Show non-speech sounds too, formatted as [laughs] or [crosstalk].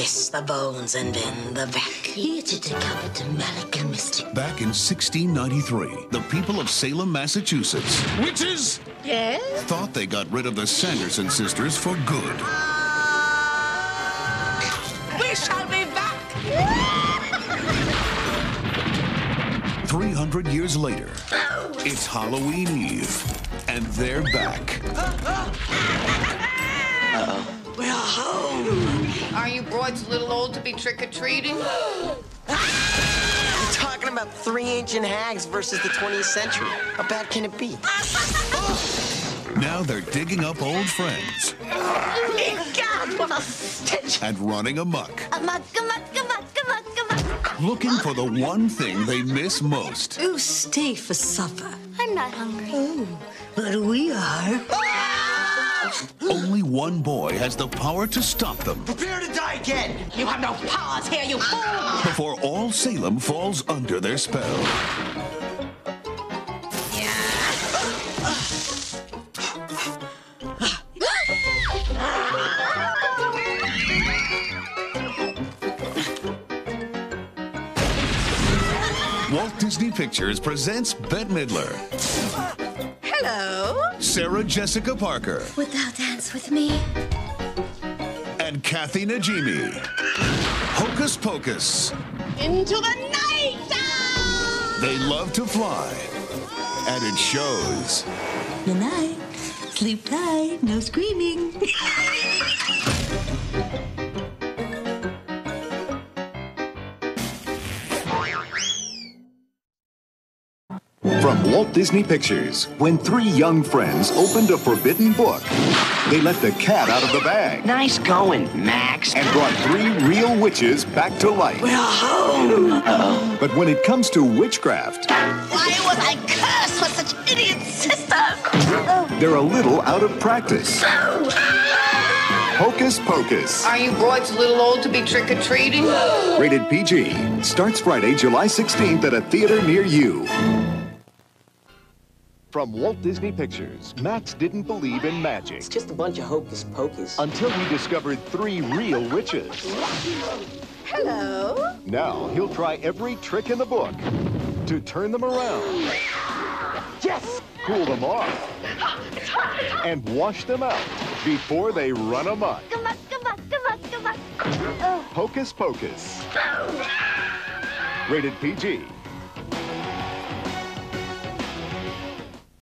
twist the bones and bend the back. Here to discover the magical mystic. Back in 1693, the people of Salem, Massachusetts Witches! Yes? thought they got rid of the Sanderson sisters for good. We shall be back! 300 years later, it's Halloween Eve, and they're back. We're home! Are you broads a little old to be trick-or-treating? [gasps] You're talking about three ancient hags versus the 20th century. How bad can it be? [laughs] Now they're digging up old friends God, what a stench! and running amok, Amok, amok, amok, amok, amok. looking for the one thing they miss most. Who stay for supper? I'm not hungry. Oh, but we are. [gasps] Ah! Only one boy has the power to stop them Prepare to die again! You have no powers here, you fool! before all Salem falls under their spell. Walt Disney Pictures presents Bette Midler, Hello? Sarah Jessica Parker, Would thou dance with me? and Kathy Najimy. Hocus Pocus. Into the night! Ah! They love to fly, and it shows. Good night. Sleep tight, no screaming. [laughs] From Walt Disney Pictures, when three young friends opened a forbidden book, they let the cat out of the bag Nice going, Max. and brought three real witches back to life. We're home! But when it comes to witchcraft, Why was I cursed with such idiot sisters? they're a little out of practice. Hocus Pocus, Are you broads a little old to be trick-or-treating? rated PG, starts Friday, July 16th at a theater near you. From Walt Disney Pictures, Max didn't believe in magic It's just a bunch of hocus pocus. until he discovered three real witches. Hello? Now he'll try every trick in the book to turn them around. Yes! Cool them off. And wash them out before they run amok. Come on, come on, come on, come on. Oh, Hocus Pocus. Rated PG.